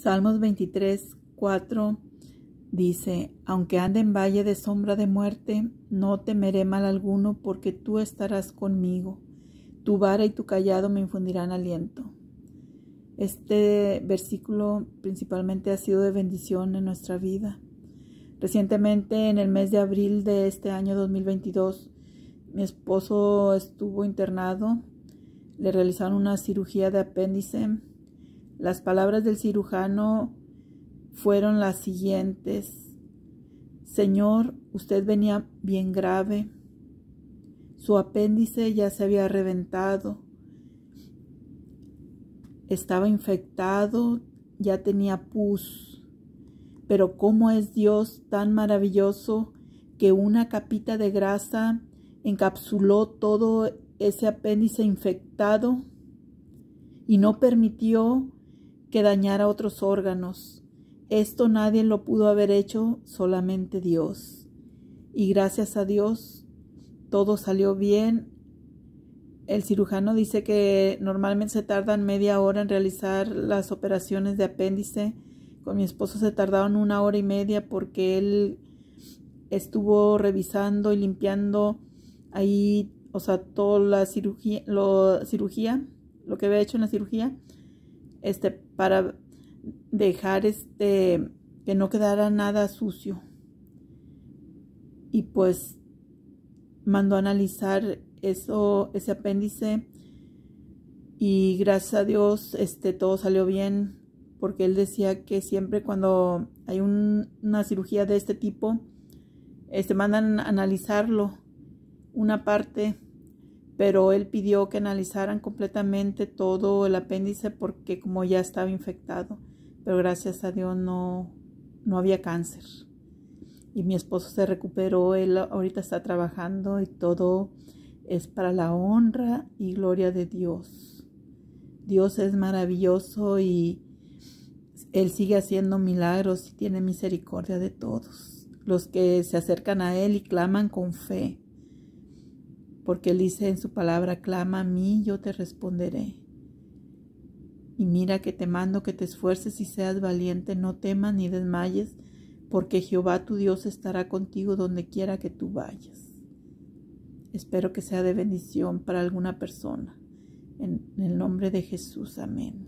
Salmos 23, 4 dice, aunque ande en valle de sombra de muerte, no temeré mal alguno porque tú estarás conmigo. Tu vara y tu callado me infundirán aliento. Este versículo principalmente ha sido de bendición en nuestra vida. Recientemente, en el mes de abril de este año 2022, mi esposo estuvo internado, le realizaron una cirugía de apéndice. Las palabras del cirujano fueron las siguientes. Señor, usted venía bien grave. Su apéndice ya se había reventado. Estaba infectado, ya tenía pus pero cómo es Dios tan maravilloso que una capita de grasa encapsuló todo ese apéndice infectado y no permitió que dañara otros órganos. Esto nadie lo pudo haber hecho, solamente Dios. Y gracias a Dios todo salió bien. El cirujano dice que normalmente se tardan media hora en realizar las operaciones de apéndice con mi esposo se tardaron una hora y media porque él estuvo revisando y limpiando ahí, o sea, toda la cirugía, lo, cirugía, lo que había hecho en la cirugía, este, para dejar este, que no quedara nada sucio. Y pues mandó a analizar eso, ese apéndice y gracias a Dios, este, todo salió bien porque él decía que siempre cuando hay una cirugía de este tipo, este, mandan a analizarlo, una parte, pero él pidió que analizaran completamente todo el apéndice porque como ya estaba infectado, pero gracias a Dios no, no había cáncer. Y mi esposo se recuperó, él ahorita está trabajando y todo es para la honra y gloria de Dios. Dios es maravilloso y él sigue haciendo milagros y tiene misericordia de todos, los que se acercan a Él y claman con fe. Porque Él dice en su palabra, clama a mí, yo te responderé. Y mira que te mando que te esfuerces y seas valiente, no temas ni desmayes, porque Jehová tu Dios estará contigo donde quiera que tú vayas. Espero que sea de bendición para alguna persona. En el nombre de Jesús, amén.